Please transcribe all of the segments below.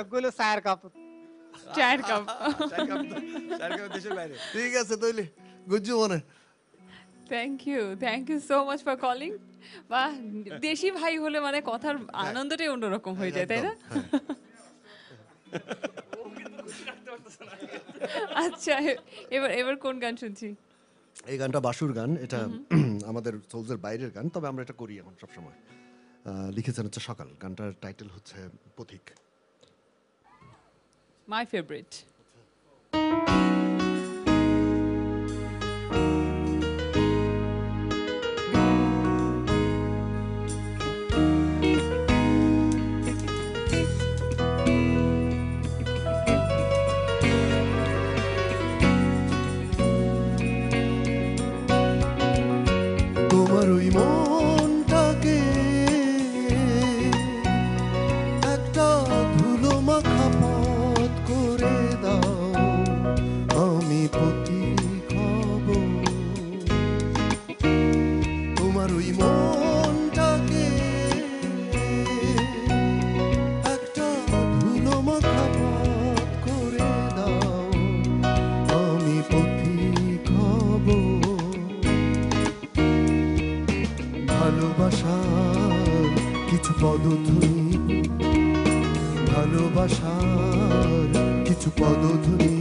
সবগুলো চায়ের কাপ চায়ের কাপ দেশের বাইরে ঠিক আছে তাইলে গুজ্জু মনে thank you thank you so much for calling বাহ দেশি ভাই হলে মানে কথার আনন্দটাই অন্যরকম হয়ে যায় তাই না? আচ্ছা এবার এবার কোন গান শুনছি? এই গানটা বাসুর গান এটা আমাদের সোলসের বাইরের গান তবে আমরা এটা করি এখন সবসময়। লিখেছেন হচ্ছে সকাল গানটার টাইটেল হচ্ছে পথিক। মাই ফেভারিট তোমার ওই মনটাকে ভালোবাসার কিছু পদধ্বনি ভালোবাসার কিছু পদধ্বনি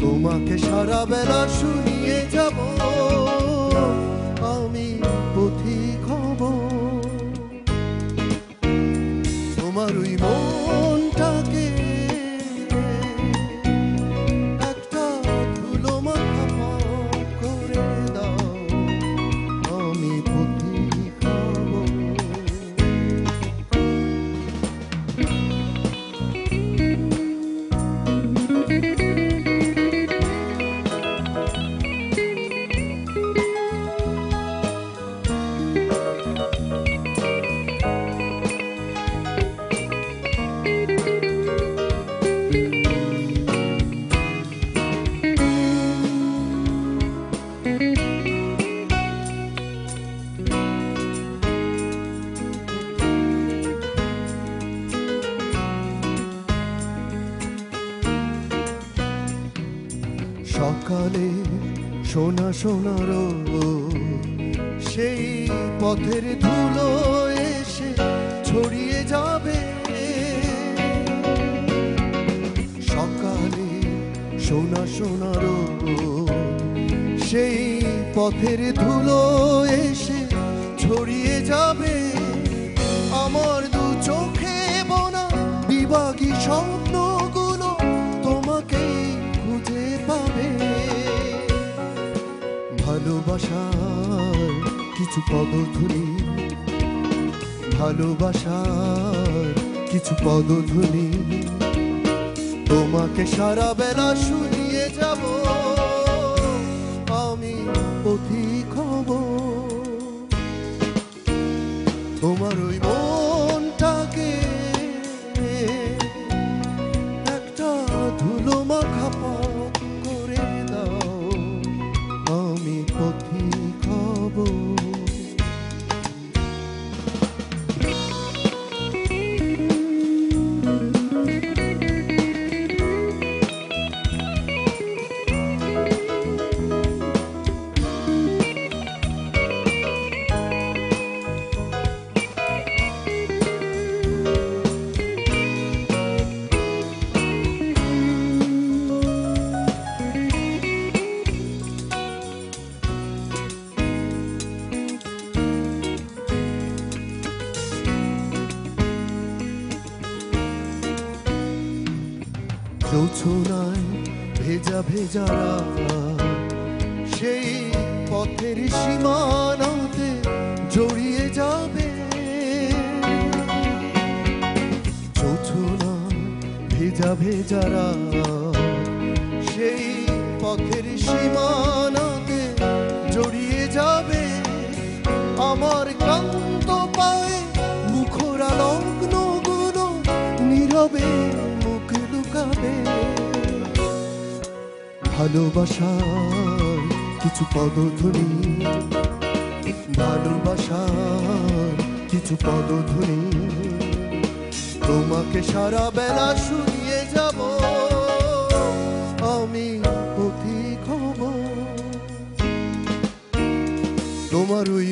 তোমাকে সারা বেলা শুনিয়ে যাব। সকালে সোনা সোনার সেই পথের ধুলো এসে ছড়িয়ে যাবে। সকালে সোনা সোনার সেই পথের ধুলো এসে ছড়িয়ে যাবে। আমার দু চোখে বোনা বিভাগী স্বপ্নগুলো ভালোবাসার কিছু পদধ্বনি। ভালোবাসার কিছু পদধ্বনি। তোমাকে সারা বেলা শুনিয়ে যাব। আমি পথিক জোছনায় ভেজা ভেজা রাত, সেই পথের সীমানাতে জড়িয়ে যাবে। জোছনায় ভেজা ভেজা সেই পথের সীমানাতে জড়িয়ে যাবে। আমার ক্লান্ত পায়ে মুখরা লগ্নগুলো নীরবে। লুকাবে ভালোবাসার কিছু পদধ্বনি, ভালোবাসার কিছু পদধ্বনি, তোমাকে সারা বেলা শুনিয়ে যাব। আমি পথিক হব তোমার ওই